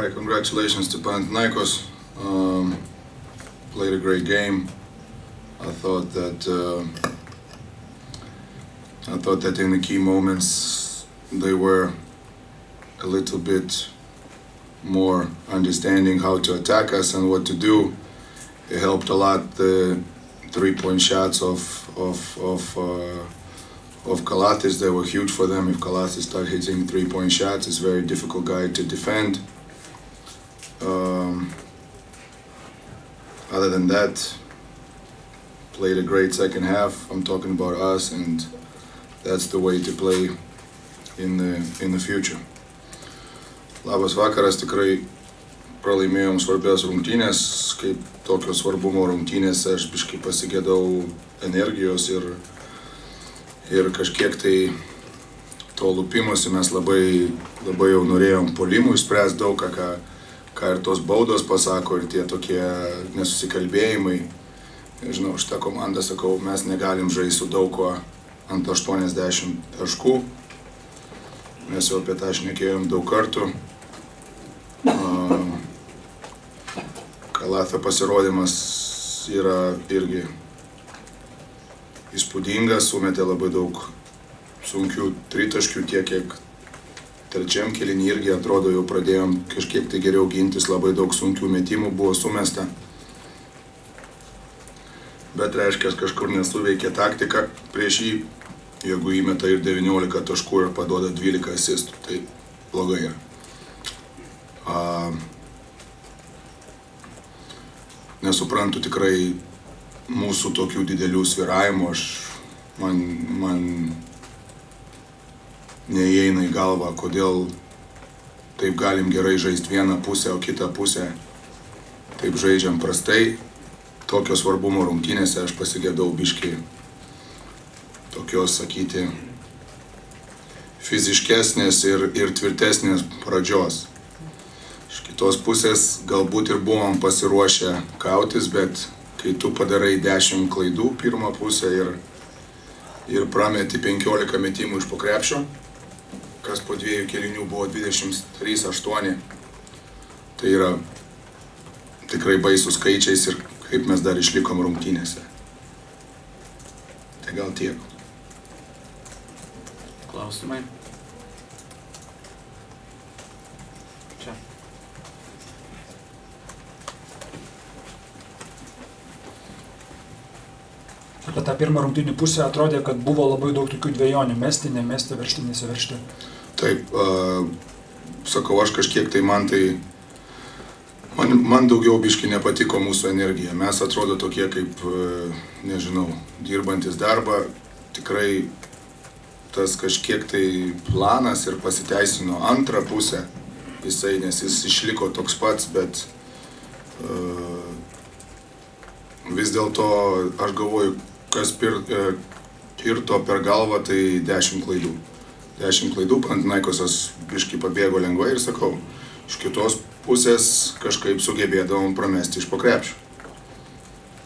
right, congratulations to Panathinaikos. Um, played a great game. I thought that uh, I thought that in the key moments they were a little bit more understanding how to attack us and what to do. It helped a lot the three-point shots of of of uh, of Kalatis. They were huge for them. If Kalatis start hitting three-point shots, it's a very difficult guy to defend. Um, other than that, played a great second half. I'm talking about us, and that's the way to play in the in the future. Labas vakaras, tikrai pralaimėjom svarbias rungtynės, kaip tokio svarbumo rungtynėse aš biškai pasigėdau energijos ir, ir kažkiek tai to lūpimosi mes labai, labai jau norėjom polimų išspręsti daug ką, ką, ką ir tos baudos pasako ir tie tokie nesusikalbėjimai. Nežinau, šitą komandą sakau, mes negalim žaisti su daug ko ant 80 taškų. Mes jau apie tą šnekėjom daug kartų. Kalafio pasirodymas yra irgi įspūdingas, sumetė labai daug sunkių tritaškių, tiek kiek trečiam kelinį irgi atrodo jau pradėjom kažkiek tai geriau gintis, labai daug sunkių metimų buvo sumesta. Bet reiškia, kažkur nesuveikė taktika prieš jį, jeigu įmeta ir 19 taškų ir paduoda 12 asistų, tai blogai yra. A, nesuprantu tikrai mūsų tokių didelių sviravimų, aš man, man neįeina į galvą, kodėl taip galim gerai žaisti vieną pusę, o kitą pusę taip žaidžiam prastai. Tokio svarbumo rungtynėse aš pasigėdau biškiai tokios, sakyti, fiziškesnės ir, ir tvirtesnės pradžios. Iš kitos pusės galbūt ir buvom pasiruošę kautis, bet kai tu padarai 10 klaidų pirmą pusę ir, ir prameti 15 metimų iš pokrepšio, kas po dviejų kelinių buvo 23-8, tai yra tikrai baisų skaičiais ir kaip mes dar išlikom rungtynėse. Tai gal tiek. Klausimai? Čia. Apie tą pirmą rungtynių pusę atrodė, kad buvo labai daug tokių dviejonių - mesti, nemesti, veršti, nesiveršti. Taip, sakau, aš kažkiek tai man tai, man, man daugiau biški nepatiko mūsų energija. Mes atrodo tokie kaip, nežinau, dirbantis darbą, tikrai tas kažkiek tai planas ir pasiteisino antrą pusę jisai, nes jis išliko toks pats, bet uh, vis dėlto aš galvoju, kas pir, uh, kirto per galvą, tai 10 klaidų. 10 klaidų, Pantinaikosas biškai pabėgo lengvai ir sakau, iš kitos pusės kažkaip sugebėdavom pramesti iš pokrepšio.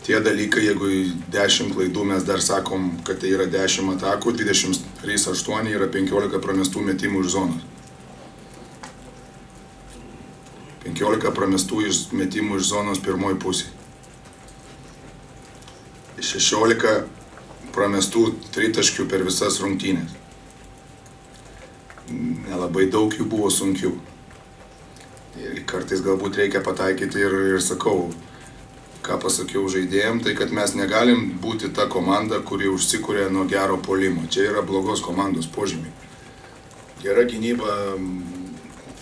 Tie dalykai, jeigu 10 klaidų mes dar sakom, kad tai yra 10 atakų, 23-8 yra 15 pramestų metimų iš zonos. 15 pramestų iš metimų iš zonos pirmoji pusė. 16 pramestų tritaškių per visas rungtynės. Nelabai daug jų buvo sunkių. Ir kartais galbūt reikia pataikyti ir, ir sakau, ką pasakiau žaidėjim, tai kad mes negalim būti ta komanda, kuri užsikūrė nuo gero polimo. Čia yra blogos komandos požymiai. Gera gynyba,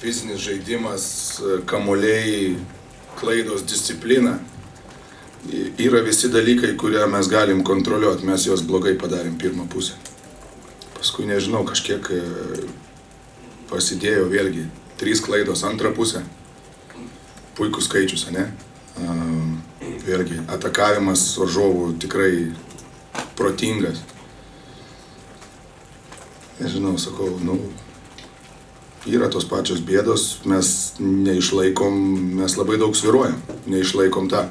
fizinis žaidimas, kamuoliai, klaidos, disciplina. Yra visi dalykai, kurie mes galim kontroliuoti. Mes juos blogai padarėm pirmą pusę. Paskui nežinau, kažkiek prasidėjo vėlgi trys klaidos antrą pusę. Puikus skaičius, ne? Vėlgi, atakavimas varžovų tikrai protingas. Nežinau, sakau, nu, yra tos pačios bėdos, mes neišlaikom, mes labai daug sviruojam, neišlaikom tą.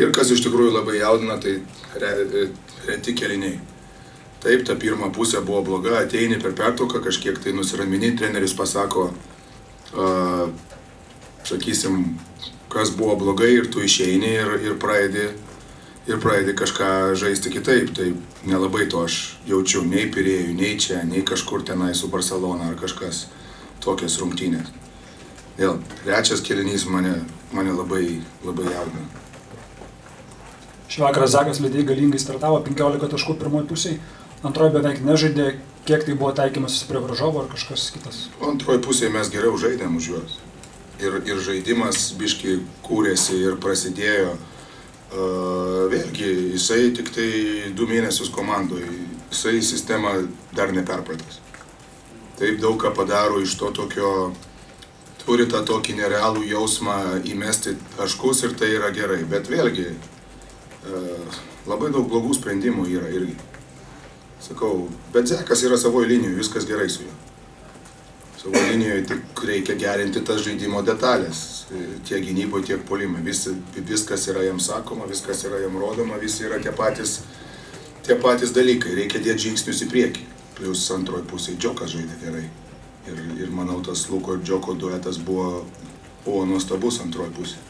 Ir kas iš tikrųjų labai jaudina, tai re, reti keliniai. Taip, ta pirma pusė buvo bloga, ateini per pertrauką, kažkiek tai nusiramini, treneris pasako, uh, sakysim, kas buvo blogai ir tu išeini ir, ir pradedi ir pradedi kažką žaisti kitaip. Tai nelabai to aš jaučiu nei Pirėjų, nei čia, nei kažkur tenai su Barcelona ar kažkas tokias rungtynės. Vėl, trečias kelinys mane, mane labai, labai jaudina. Šį vakarą Zakas Lidėjai galingai startavo 15 taškų pirmoji pusėje, antroji beveik nežaidė, kiek tai buvo taikymas prie varžovo ar kažkas kitas. Antroji pusėje mes geriau žaidėm už juos. Ir, ir žaidimas biški kūrėsi ir prasidėjo. Uh, vėlgi, jisai tik tai du mėnesius komandoje, jisai sistemą dar neperpratęs. Taip daug ką padaro iš to tokio, turi tą tokį nerealų jausmą įmesti taškus ir tai yra gerai. Bet vėlgi, uh, labai daug blogų sprendimų yra irgi. Sakau, bet Zekas yra savoje linijoje, viskas gerai su juo. Savo linijoje tik reikia gerinti tas žaidimo detalės, tiek gynyboje, tiek polime. Vis, viskas yra jam sakoma, viskas yra jam rodoma, visi yra tie patys, tie patys dalykai. Reikia dėti žingsnius į priekį. Plius antroji pusė Džokas žaidė gerai. Ir, ir manau, tas Luko ir Džoko duetas buvo, buvo nuostabus antroji pusė.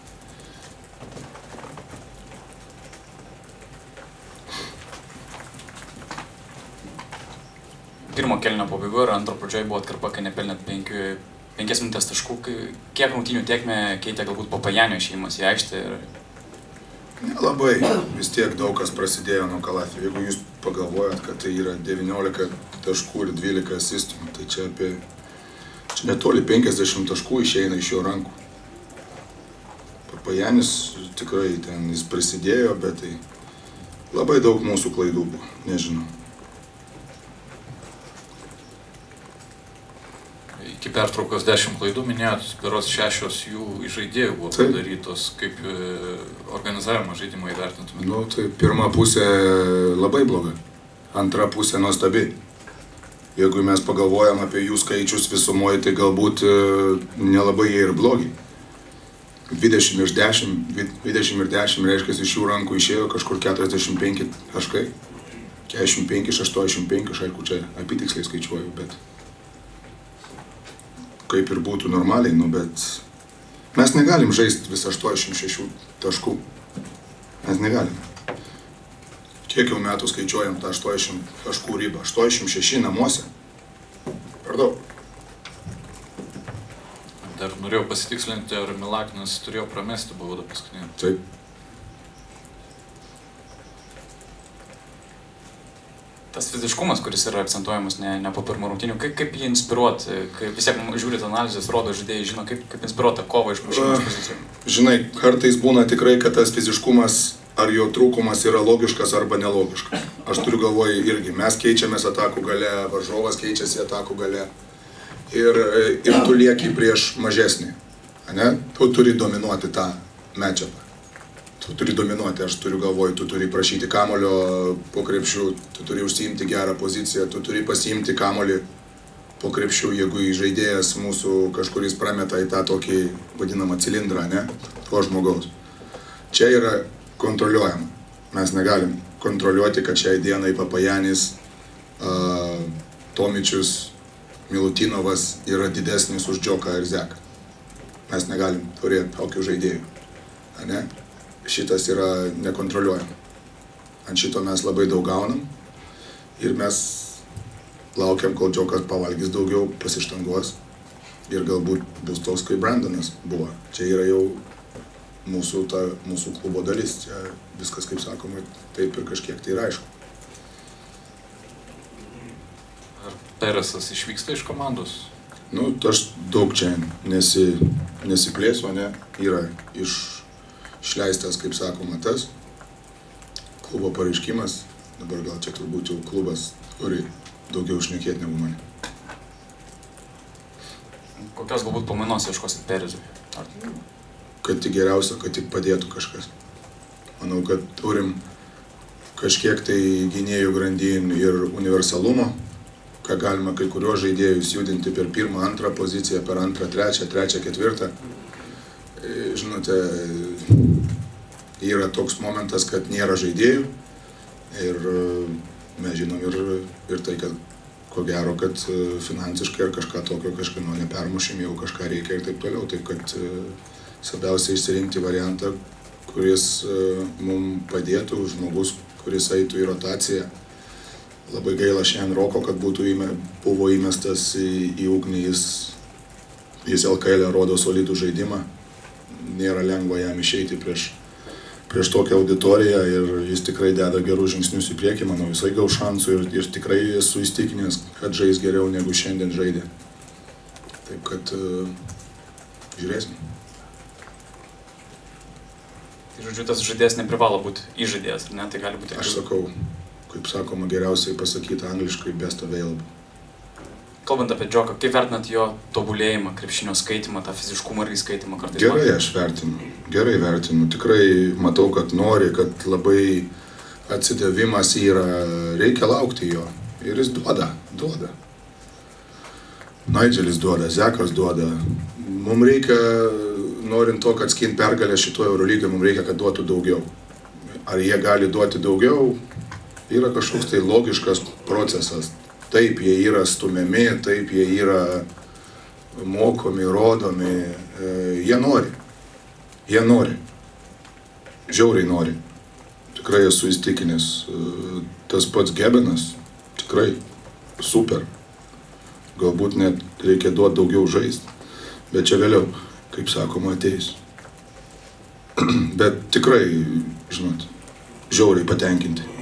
Pirmo kelnio pabaigoje ir antro pradžioje buvo atkarpa, kai nepelnėt 5 minutės taškų. Kiek rungtynių tiekmė keitė galbūt papajanio išėjimas į aikštę ir Nelabai, vis tiek daug kas prasidėjo nuo Kalafio. Jeigu jūs pagalvojat, kad tai yra 19 taškų ir 12 asistų, tai čia apie, čia netoli 50 taškų išeina iš jo rankų. Papajanis tikrai ten jis prisidėjo, bet tai labai daug mūsų klaidų buvo, nežinau. Iki pertraukos 10 klaidų minėjot, beros šešios jų žaidėjų buvo Taip. padarytos. Kaip e, organizavimo žaidimo įvertintumėte? Nu, tai pirma pusė labai bloga, antra pusė nuostabi. Jeigu mes pagalvojam apie jų skaičius visumoje, tai galbūt e, nelabai jie ir blogi. 20 iš 10, 20 ir 10 reiškia, iš jų rankų išėjo kažkur 45 taškai. 45 iš 85, aš aišku, čia apitiksliai skaičiuoju, bet kaip ir būtų normaliai, nu bet mes negalim žaisti visą 86 taškų. Mes negalim. Kiek jau metų skaičiuojam tą 80 taškų ribą? 86 namuose. Per daug. Dar norėjau pasitikslinti, ar Milaknas turėjo pramesti baudą paskutinį. Taip. Tas fiziškumas, kuris yra akcentuojamas ne, ne po pirmo rungtynių, kaip, kaip jį inspiruoti, kaip vis tiek žiūrit analizės, rodo žaidėjai, žino, kaip, kaip inspiruoti tą kovą iš mušimo Ah. pozicijų. Žinai, kartais būna tikrai, kad tas fiziškumas ar jo trūkumas yra logiškas arba nelogiškas. Aš turiu galvoje irgi, mes keičiamės atakų gale, varžovas keičiasi atakų gale ir, ir tu lieki prieš mažesnį. Ne? Tu turi dominuoti tą matchupą. Tu turi dominuoti, aš turiu galvoj, tu turi prašyti kamulio po krepšių, tu turi užsiimti gerą poziciją, tu turi pasiimti kamulį po krepšių, jeigu žaidėjas mūsų kažkuris prameta į tą tokį vadinamą cilindrą, ne, to žmogaus. Čia yra kontroliuojama. Mes negalim kontroliuoti, kad šiai dienai Papajanis, uh, Tomičius, Milutinovas yra didesnis už Džoką ir Zeką. Mes negalim turėti tokių žaidėjų. Ne? Šitas yra nekontroliuojama. Ant šito mes labai daug gaunam ir mes laukiam, kol Džokas pavalgys daugiau, pasištanguos ir galbūt bus toks, kaip Brandonas buvo. Čia yra jau mūsų, ta, mūsų klubo dalis, čia viskas, kaip sakoma, taip ir kažkiek tai yra aišku. Ar Peresas išvyksta iš komandos? Nu, aš daug čia nesi, nesiplėsiu, ne, yra iš, išleistas, kaip sakoma, tas klubo pareiškimas, dabar gal čia turbūt jau klubas turi daugiau šnekėti negu mane. Kokios galbūt pamainos ieškosit Perezui? Ar kad tik geriausia, kad tik padėtų kažkas. Manau, kad turim kažkiek tai gynėjų grandin ir universalumo, ką galima kai kuriuos žaidėjus judinti per pirmą, antrą poziciją, per antrą, trečią, trečią, ketvirtą. E, Žinote, yra toks momentas, kad nėra žaidėjų ir e, mes žinom ir, ir tai, kad ko gero, kad e, finansiškai ar kažką tokio kažkino nepermušim, jau kažką reikia ir taip toliau. Taip kad e, svarbiausia išsirinkti variantą, kuris mums padėtų, žmogus, kuris eitų į rotaciją. Labai gaila šiandien Roko, kad būtų įme, buvo įmestas į, į ugnį, jis, jis LKL rodo solidų žaidimą, nėra lengva jam išeiti prieš, prieš tokią auditoriją ir jis tikrai deda gerus žingsnius į priekį, manau, jisai gaus šansų ir, ir tikrai esu įstikinęs, kad žais geriau negu šiandien žaidė. Taip kad uh, žiūrėsim. Tai žodžiu, tas žaidėjas neprivalo būti įžaidėjas, ne? Tai gali būti... Aš sakau, kaip sakoma, geriausiai pasakyti angliškai best available. Kalbant apie Džoką, kaip vertinat jo tobulėjimą, krepšinio skaitimą, tą fiziškumą ir įskaitimą kartais? Gerai aš vertinu, gerai vertinu. Tikrai matau, kad nori, kad labai atsidavimas yra, reikia laukti jo. Ir jis duoda, duoda. Naidželis duoda, Zekas duoda. Mums reikia, norint to, kad skint pergalę šitoje Eurolygoje, mums reikia, kad duotų daugiau. Ar jie gali duoti daugiau, yra kažkoks tai logiškas procesas. Taip, jie yra stumiami, taip, jie yra mokomi, rodomi, e, jie nori. Jie nori. Žiauriai nori. Tikrai esu įstikinęs. E, tas pats Gebenas, tikrai super. Galbūt net reikia duoti daugiau žaisti. Bet čia vėliau, kaip sakoma, ateis. Bet tikrai, žinot, žiauriai patenkinti.